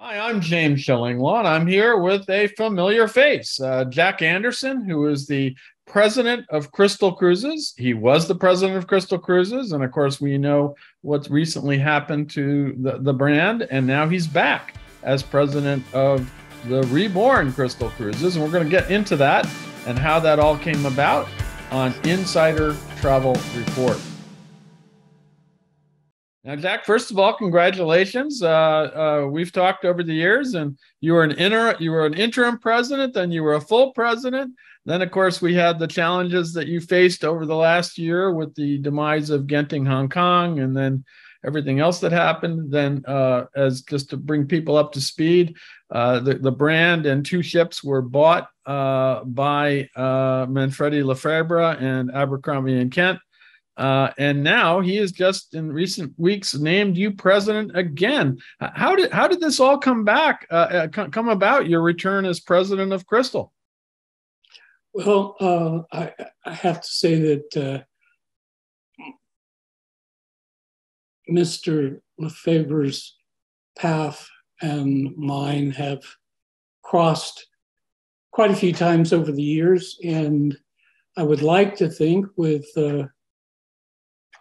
Hi, I'm James Shillinglaw, and I'm here with a familiar face, uh, Jack Anderson, who is the president of Crystal Cruises. He was the president of Crystal Cruises, and of course, we know what's recently happened to the, the brand, and now he's back as president of the reborn Crystal Cruises, and we're going to get into that and how that all came about on Insider Travel Report. Now, Jack, first of all, congratulations. Uh, uh, we've talked over the years, and you were an inter- you were an interim president, then you were a full president. Then, of course, we had the challenges that you faced over the last year with the demise of Genting Hong Kong, and then everything else that happened. Then, uh, as just to bring people up to speed, uh, the the brand and two ships were bought uh, by uh, Manfredi Lefebvre and Abercrombie and Kent. Uh, and now he is just in recent weeks named you president again. How did how did this all come back uh, uh come about? Your return as president of Crystal. Well, uh, I, I, have to say that uh, Mr. Lefebvre's path and mine have crossed quite a few times over the years, and I would like to think with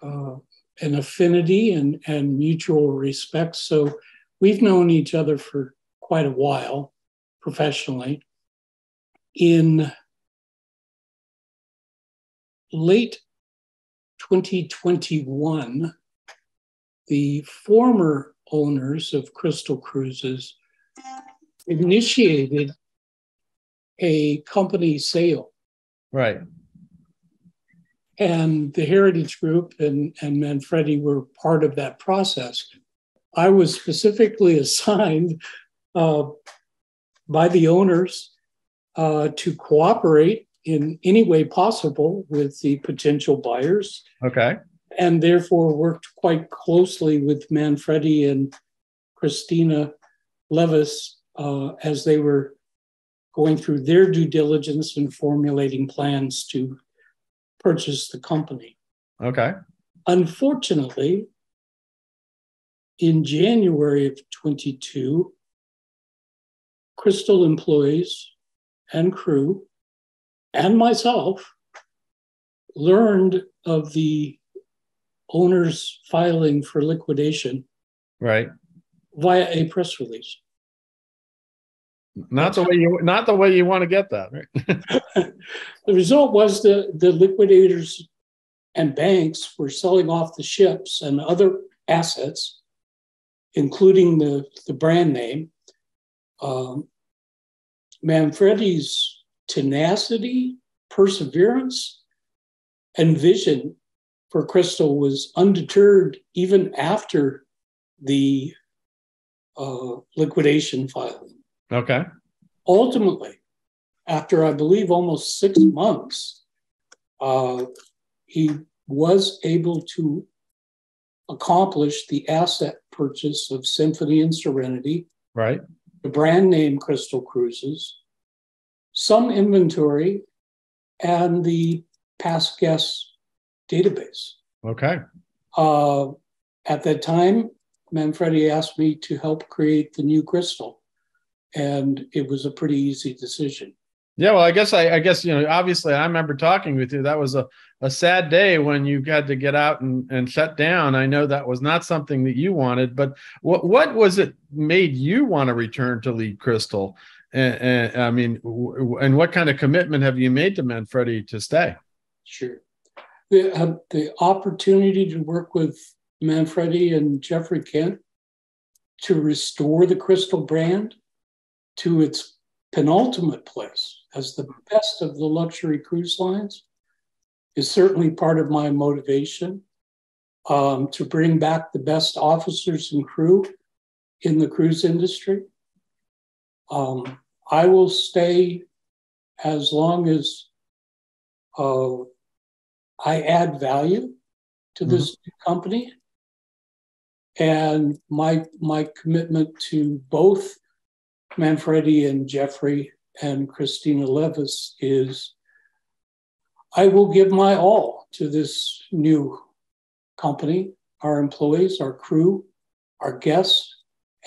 uh, an affinity and, and mutual respect. So we've known each other for quite a while professionally. In late 2021, the former owners of Crystal Cruises initiated a company sale. Right and the Heritage Group and, and Manfredi were part of that process. I was specifically assigned uh, by the owners uh, to cooperate in any way possible with the potential buyers. Okay. And therefore worked quite closely with Manfredi and Cristina Levis uh, as they were going through their due diligence and formulating plans to purchase the company. Okay. Unfortunately, in January of 22, Crystal employees and crew and myself learned of the owner's filing for liquidation right via a press release not the way you not the way you want to get that right? The result was the the liquidators and banks were selling off the ships and other assets including the the brand name. Um, manfredi's tenacity perseverance and vision for crystal was undeterred even after the uh, liquidation filing Okay. Ultimately, after I believe almost six months, uh, he was able to accomplish the asset purchase of Symphony and Serenity, right? The brand name Crystal Cruises, some inventory, and the past guests database. Okay. Uh, at that time, Manfredi asked me to help create the new Crystal and it was a pretty easy decision. Yeah, well, I guess I, I guess you know, obviously, I remember talking with you. That was a, a sad day when you had to get out and, and shut down. I know that was not something that you wanted, but what what was it made you want to return to lead Crystal? And, and I mean, w- and what kind of commitment have you made to Manfredi to stay? Sure, the uh, the opportunity to work with Manfredi and Jeffrey Kent to restore the Crystal brand to its penultimate place as the best of the luxury cruise lines is certainly part of my motivation um, to bring back the best officers and crew in the cruise industry. Um, I will stay as long as uh, I add value to this mm-hmm. company. And my my commitment to both Manfredi and Jeffrey and Cristina Levis is I will give my all to this new company, our employees, our crew, our guests,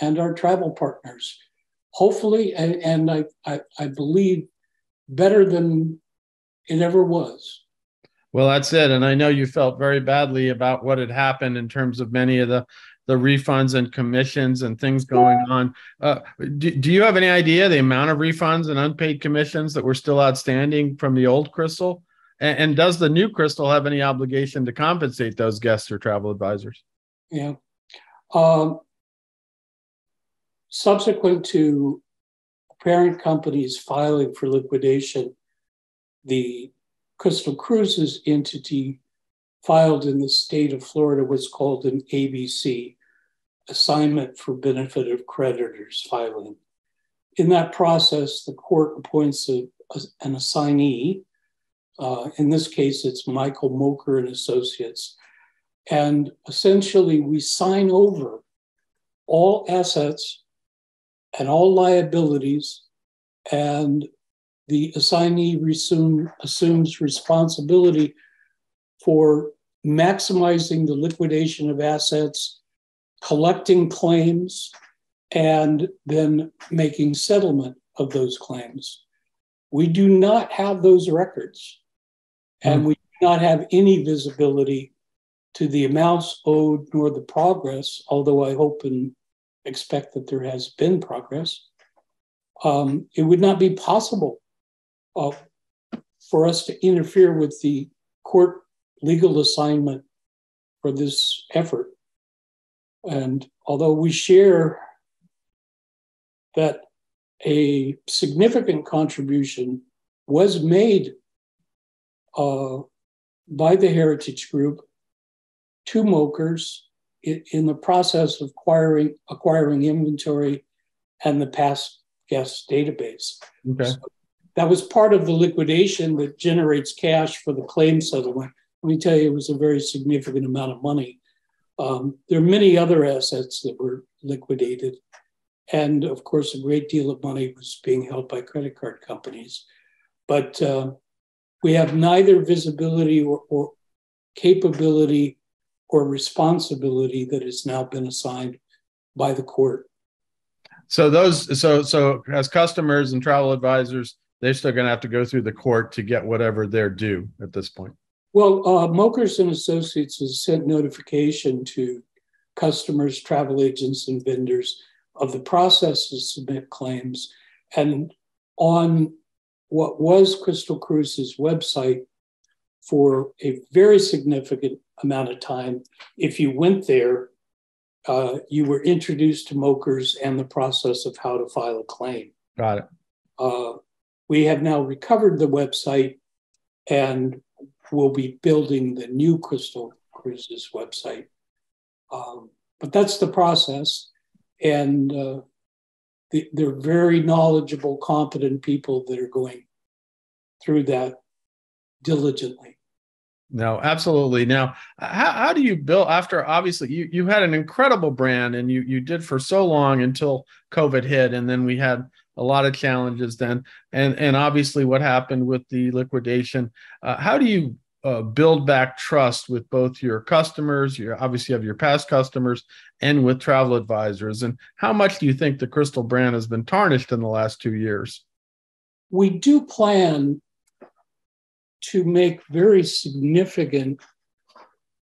and our travel partners. Hopefully, and, and I, I, I believe better than it ever was. Well, that's it. And I know you felt very badly about what had happened in terms of many of the the refunds and commissions and things going on. Uh, do, do you have any idea the amount of refunds and unpaid commissions that were still outstanding from the old Crystal? And, and does the new Crystal have any obligation to compensate those guests or travel advisors? Yeah. Um, subsequent to parent companies filing for liquidation, the Crystal Cruises entity filed in the state of Florida was called an ABC, Assignment for Benefit of Creditors filing. In that process, the court appoints a, a, an assignee. Uh, in this case, it's Michael Moecker and Associates. And essentially, we sign over all assets and all liabilities, and the assignee resume, assumes responsibility for maximizing the liquidation of assets, collecting claims, and then making settlement of those claims. We do not have those records, and mm. we do not have any visibility to the amounts owed nor the progress, although I hope and expect that there has been progress. Um, it would not be possible uh, for us to interfere with the court legal assignment for this effort. And although we share that a significant contribution was made uh, by the Heritage Group to Moeckers in the process of acquiring acquiring inventory and the past guest database. Okay. So that was part of the liquidation that generates cash for the claim settlement. Let me tell you, it was a very significant amount of money. Um, there are many other assets that were liquidated. And of course, a great deal of money was being held by credit card companies. But uh, we have neither visibility or, or capability or responsibility that has now been assigned by the court. So those so so as customers and travel advisors, they're still going to have to go through the court to get whatever they're due at this point. Well, uh, Moeckers and Associates has sent notification to customers, travel agents, and vendors of the process to submit claims. And on what was Crystal Cruises' website for a very significant amount of time. If you went there, uh, you were introduced to Moeckers and the process of how to file a claim. Got it. Uh, we have now recovered the website and will be building the new Crystal Cruises website. Um, but that's the process. And uh, the, they're very knowledgeable, competent people that are going through that diligently. No, absolutely. Now, how, how do you build after obviously you, you had an incredible brand and you you did for so long until COVID hit, and then we had a lot of challenges then, and and obviously what happened with the liquidation. Uh, how do you uh, build back trust with both your customers, you obviously have your past customers, and with travel advisors? And how much do you think the Crystal brand has been tarnished in the last two years? We do plan to make very significant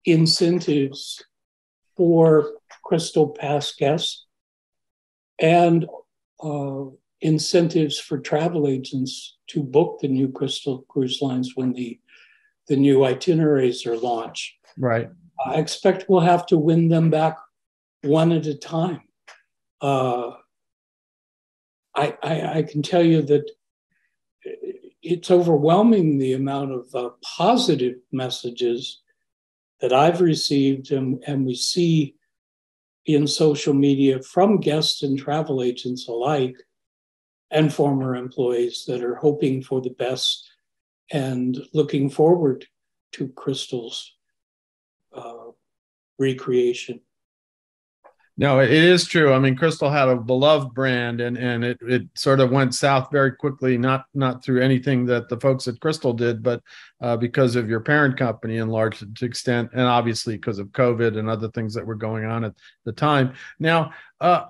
incentives for Crystal Pass guests and uh, incentives for travel agents to book the new Crystal cruise lines when the the new itineraries are launched. Right. I expect we'll have to win them back one at a time. Uh, I, I, I can tell you that it's overwhelming the amount of uh, positive messages that I've received and, and we see in social media from guests and travel agents alike and former employees that are hoping for the best and looking forward to Crystal's uh, recreation. No, it is true. I mean, Crystal had a beloved brand, and and it it sort of went south very quickly. Not not through anything that the folks at Crystal did, but uh, because of your parent company in large extent, and obviously because of COVID and other things that were going on at the time. Now, uh,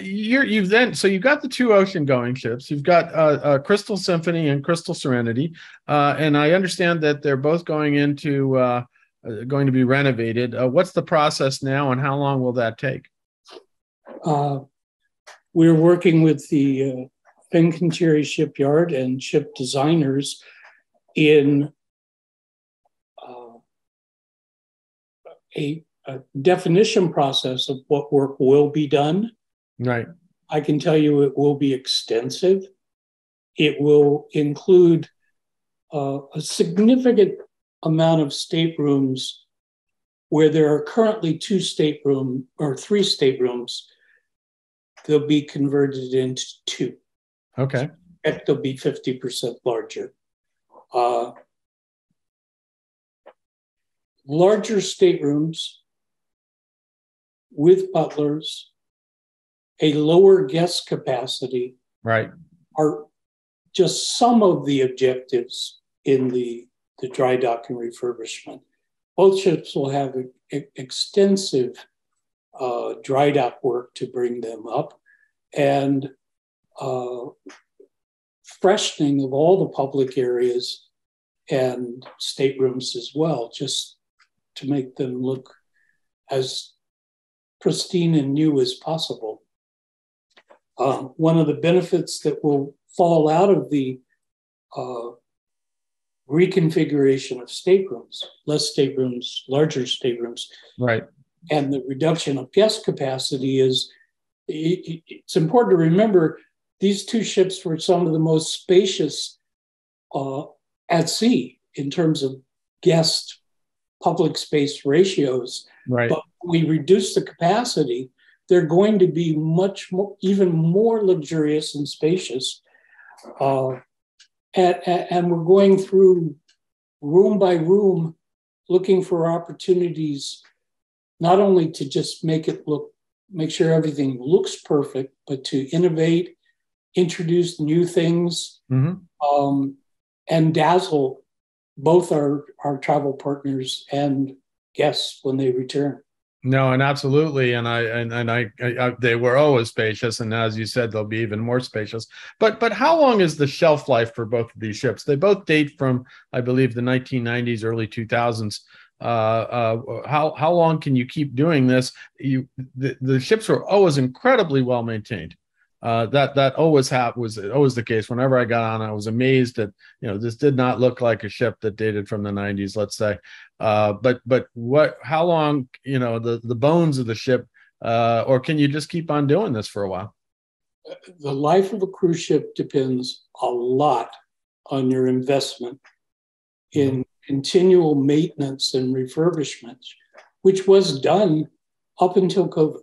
you're you've then so you've got the two ocean going ships. You've got uh, uh, Crystal Symphony and Crystal Serenity, uh, and I understand that they're both going into going to be renovated. what's the process now, and how long will that take? Uh, we're working with the uh, Fincantieri shipyard and ship designers in uh, a, a, definition process of what work will be done. Right. I can tell you it will be extensive. It will include uh, a significant amount of staterooms where there are currently two stateroom or three staterooms they'll be converted into two. Okay. They'll be 50% larger. Uh, larger staterooms with butlers, a lower guest capacity. Right. Are just some of the objectives in the, the dry dock and refurbishment. Both ships will have a, a, extensive uh, dry dock work to bring them up and uh, freshening of all the public areas and staterooms as well, just to make them look as pristine and new as possible. Uh, one of the benefits that will fall out of the uh, reconfiguration of staterooms, less staterooms, larger staterooms, right, and the reduction of guest capacity is it's important to remember these two ships were some of the most spacious uh, at sea in terms of guest public space ratios. Right. But we reduce the capacity, they're going to be much more, even more luxurious and spacious. Uh, and, and we're going through room by room looking for opportunities not only to just make it look make sure everything looks perfect, but to innovate, introduce new things, mm-hmm. um, and dazzle both our, our travel partners and guests when they return. No, and absolutely, and I and, and I, I, I, they were always spacious, and as you said, they'll be even more spacious. But but how long is the shelf life for both of these ships? They both date from, I believe, the 1990s, early 2000s. Uh, uh, how how long can you keep doing this? You the, the ships were always incredibly well maintained. Uh, that that always have was always the case. Whenever I got on, I was amazed that you know this did not look like a ship that dated from the 90s, let's say. Uh, but but what? How long? You know the the bones of the ship, uh, or can you just keep on doing this for a while? The life of a cruise ship depends a lot on your investment in continual maintenance and refurbishments, which was done up until COVID.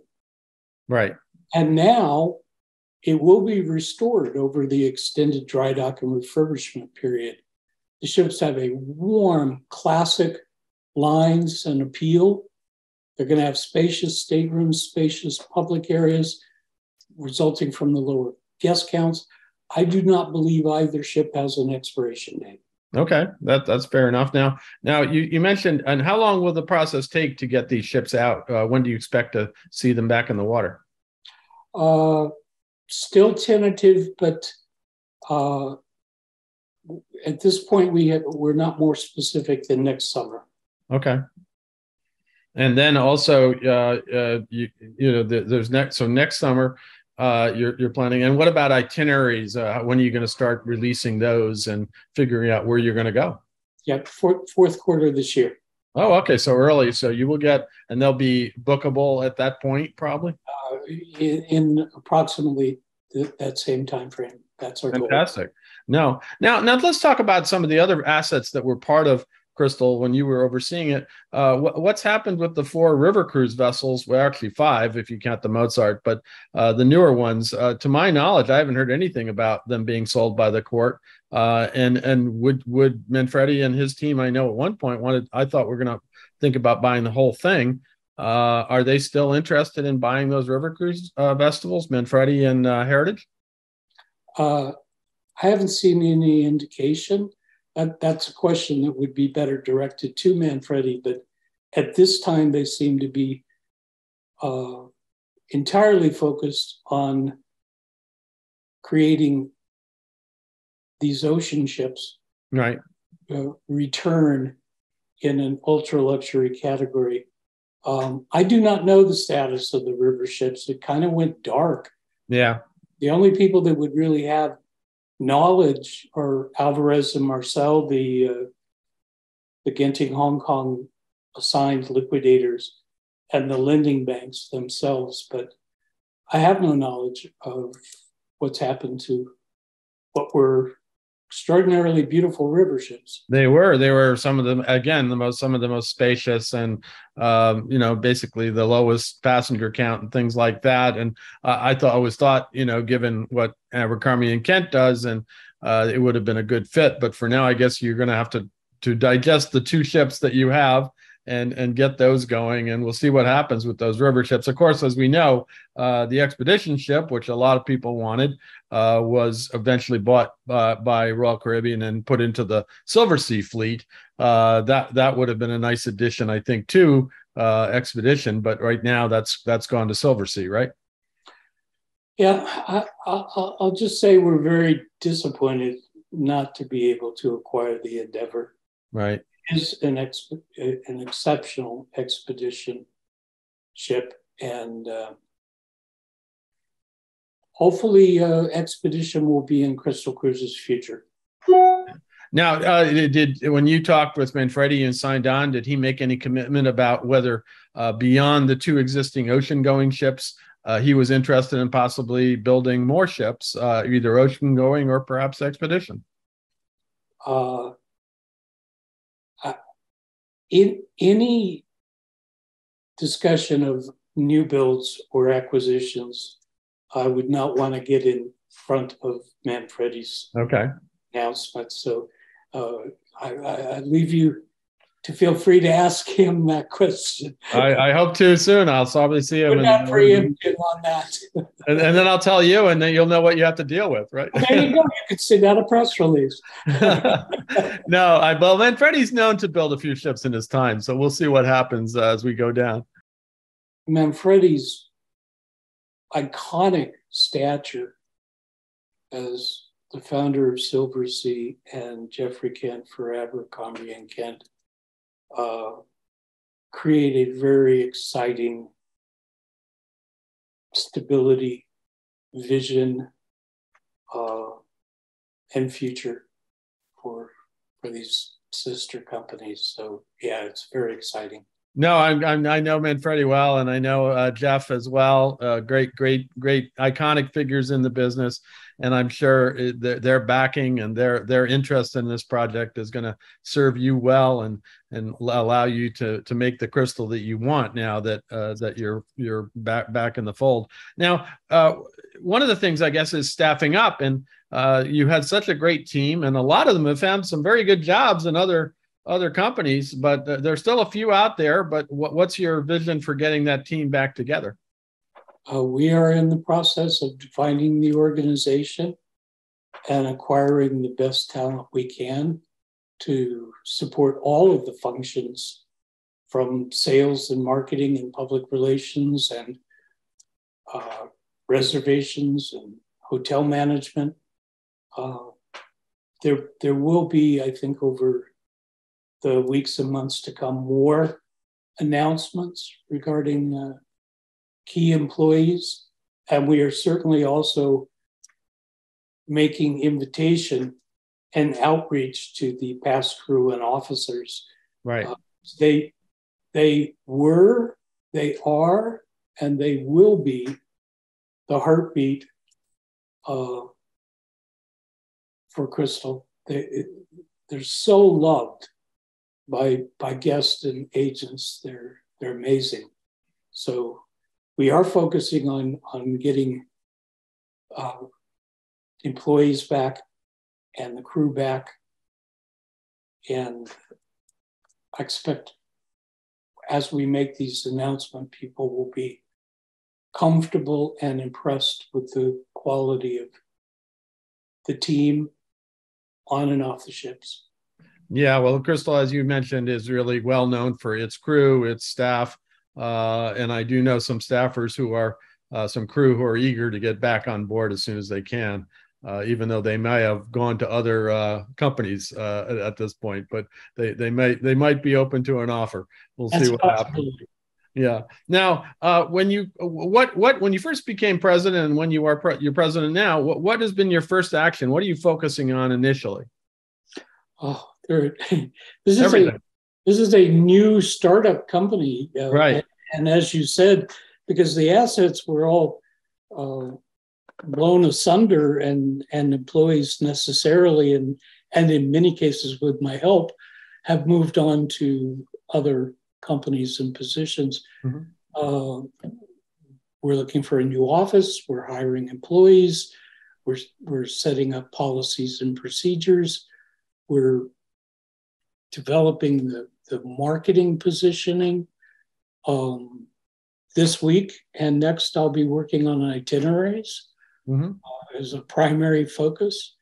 Right. And now it will be restored over the extended dry dock and refurbishment period. The ships have a warm, classic lines and appeal. They're going to have spacious staterooms, spacious public areas, resulting from the lower guest counts. I do not believe either ship has an expiration date. Okay, that that's fair enough. Now, now you, you mentioned, and how long will the process take to get these ships out? Uh, when do you expect to see them back in the water? Uh, still tentative, but uh, at this point, we have, we're not more specific than next summer. Okay. And then also, uh, uh, you, you know, the, there's next. So next summer, uh, you're, you're planning? And what about itineraries? Uh, when are you going to start releasing those and figuring out where you're going to go? Yeah, fourth, fourth quarter this year. Oh, okay. So early. So you will get, and they'll be bookable at that point, probably. Uh, in, in, approximately th- that same time frame. That's our fantastic. Goal. No, now now let's talk about some of the other assets that were part of Crystal, when you were overseeing it, uh, wh- what's happened with the four river cruise vessels? Well, actually five, if you count the Mozart, but uh, the newer ones. Uh, to my knowledge, I haven't heard anything about them being sold by the court. Uh, and and would would Manfredi and his team, I know at one point wanted, I thought we are going to think about buying the whole thing. Uh, are they still interested in buying those river cruise uh, festivals, Manfredi and Heritage? I haven't seen any indication. That, that's a question that would be better directed to Manfredi, but at this time they seem to be uh, entirely focused on creating these ocean ships right. uh, return in an ultra luxury category. Um, i do not know the status of the river ships. It kind of went dark. Yeah. The only people that would really have knowledge or Alvarez and Marsal the uh, the genting hong kong assigned liquidators and the lending banks themselves but i have no knowledge of what's happened to what were extraordinarily beautiful river ships. They were. They were some of them again the most some of the most spacious and um, you know basically the lowest passenger count and things like that. And uh, I thought always thought you know given what Abercrombie and Kent does and uh, it would have been a good fit. But for now, I guess you're going to have to to digest the two ships that you have and and get those going and we'll see what happens with those river ships. Of course as we know uh, the expedition ship which a lot of people wanted uh, was eventually bought uh, by royal caribbean and put into the Silversea fleet. Uh, that that would have been a nice addition i think to uh, expedition but right now that's that's gone to Silversea right? Yeah I, I, i'll just say we're very disappointed not to be able to acquire the endeavor right is an, ex- an exceptional expedition ship, and uh, hopefully, uh, expedition will be in Crystal Cruise's future. Now, uh, did when you talked with Manfredi and signed on, did he make any commitment about whether uh, beyond the two existing ocean-going ships, uh, he was interested in possibly building more ships, uh, either ocean-going or perhaps expedition? In any discussion of new builds or acquisitions, I would not want to get in front of Manfredi's okay. announcement. So uh, I, I, I, leave you to feel free to ask him that question. I, I hope to soon. I'll probably see him. We're not preemptive on that. and, and, then I'll tell you, and then you'll know what you have to deal with, right? there you go. You could send out a press release. no, I well, then Manfredi's known to build a few ships in his time, so we'll see what happens uh, as we go down. Manfredi's iconic stature as the founder of Silversea and Jeffrey Kent for Abercrombie and Kent uh, created very exciting stability, vision, uh, and future for for these sister companies. So yeah, it's very exciting. No, I'm, I'm i know Manfredi well, and I know uh, Jeff as well. Uh, great, great, great iconic figures in the business, and I'm sure their, their backing and their their interest in this project is going to serve you well and and allow you to to make the crystal that you want now that uh, that you're you're back back in the fold. Now, uh, one of the things I guess is staffing up, and uh, you had such a great team, and a lot of them have found some very good jobs in other other companies, but there's still a few out there. But what, what's your vision for getting that team back together? Uh, we are in the process of defining the organization and acquiring the best talent we can to support all of the functions from sales and marketing and public relations and uh, reservations and hotel management. Uh, there, there will be, I think, over the weeks and months to come more announcements regarding uh, key employees. And we are certainly also making invitation and outreach to the past crew and officers. Right. Uh, they they were, they are, and they will be the heartbeat uh, for Crystal. They, they're so loved by by guests and agents. They're they're amazing. So we are focusing on on getting uh, employees back and the crew back, and I expect as we make these announcements, people will be comfortable and impressed with the quality of the team on and off the ships. Yeah, well, Crystal, as you mentioned, is really well known for its crew, its staff, uh, and I do know some staffers who are uh, some crew who are eager to get back on board as soon as they can. Uh, even though they may have gone to other uh, companies uh, at, at, this point, but they they might they might be open to an offer. We'll That's see what happens. Yeah. Now, uh, when you what what when you first became president and when you are pre- you're president now, what what has been your first action? What are you focusing on initially? Oh, there, this is Everything. a this is a new startup company, uh, right? And, and, as you said, because the assets were all uh, blown asunder, and and employees necessarily, and and in many cases with my help, have moved on to other companies and positions. Mm-hmm. Uh, we're looking for a new office. We're hiring employees. We're, we're setting up policies and procedures. We're developing the, the marketing positioning. Um, this week and next, I'll be working on itineraries mm-hmm. uh, as a primary focus.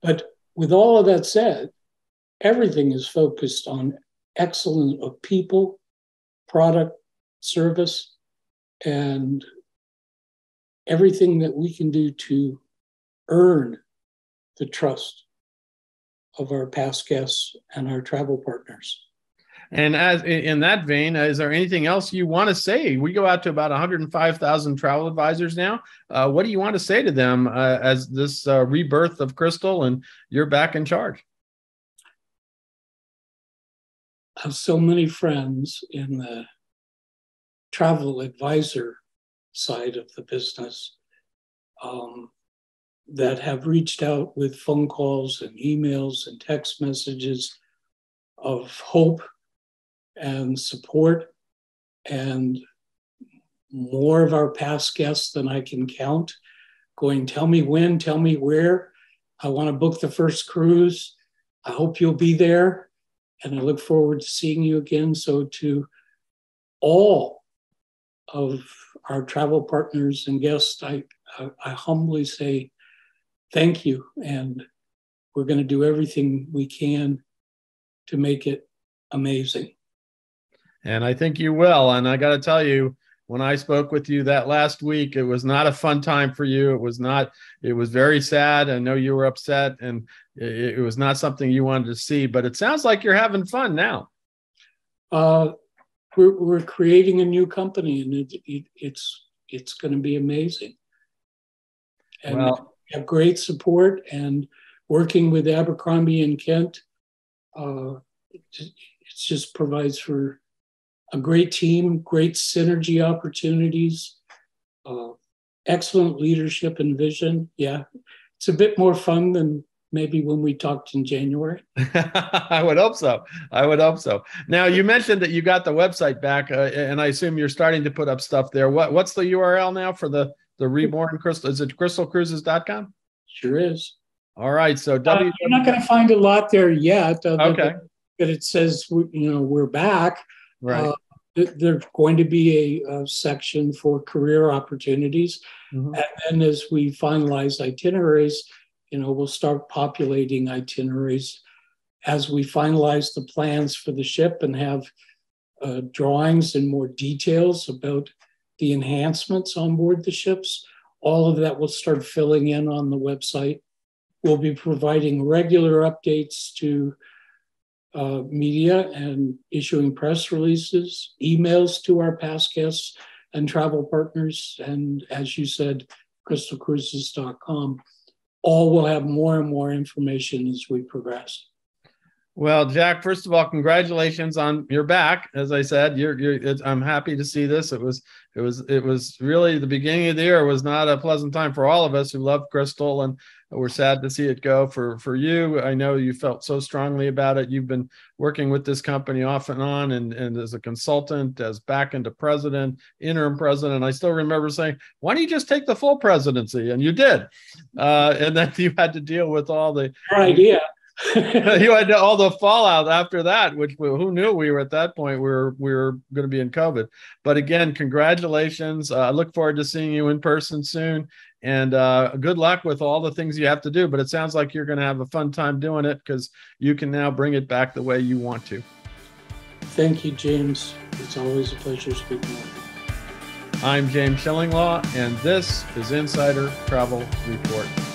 But with all of that said, everything is focused on excellence of people, product, service, and everything that we can do to earn the trust of our past guests and our travel partners. And as in that vein, is there anything else you want to say? We go out to about 105,000 travel advisors now. Uh, what do you want to say to them uh, as this uh, rebirth of Crystal and you're back in charge? I have so many friends in the travel advisor side of the business um, that have reached out with phone calls and emails and text messages of hope and support and more of our past guests than I can count going, tell me when, tell me where. I want to book the first cruise. I hope you'll be there and I look forward to seeing you again. So, to all of our travel partners and guests, I, I, I humbly say thank you. And we're going to do everything we can to make it amazing. And I think you will. And I got to tell you, when I spoke with you that last week, it was not a fun time for you. It was not, it was very sad. I know you were upset and it, it was not something you wanted to see, but it sounds like you're having fun now. Uh, we're, we're creating a new company and it, it, it's, it's going to be amazing. And well, we have great support and working with Abercrombie and Kent. Uh, it, it just provides for a great team, great synergy opportunities, uh, excellent leadership and vision. Yeah, it's a bit more fun than maybe when we talked in January. I would hope so. I would hope so. Now you mentioned that you got the website back, uh, and I assume you're starting to put up stuff there. What what's the URL now for the the reborn crystal? Is it crystalcruises.com? Sure is. All right. So w- uh, you're not going to find a lot there yet. Uh, okay. But it says you know we're back. Right. Uh, there's going to be a, a section for career opportunities. Mm-hmm. And then as we finalize itineraries, you know, we'll start populating itineraries as we finalize the plans for the ship and have uh, drawings and more details about the enhancements on board the ships. All of that will start filling in on the website. We'll be providing regular updates to uh, media and issuing press releases, emails to our past guests and travel partners, and as you said, crystalcruises.com. All will have more and more information as we progress. Well, Jack, first of all, congratulations on your back. As I said, you're, you're, I'm happy to see this. It was, it was, it was really the beginning of the year was not a pleasant time for all of us who love Crystal, and we're sad to see it go. For for you, I know you felt so strongly about it. You've been working with this company off and on, and and as a consultant, as back into president, interim president. I still remember saying, "Why don't you just take the full presidency?" And you did, uh, and then you had to deal with all the Your idea you had all the fallout after that, which who knew we were at that point we were we were going to be in COVID. But again, congratulations! Uh, I look forward to seeing you in person soon, and uh, good luck with all the things you have to do. But it sounds like you're going to have a fun time doing it because you can now bring it back the way you want to. Thank you, James. It's always a pleasure speaking with you. I'm James Shillinglaw, and this is Insider Travel Report.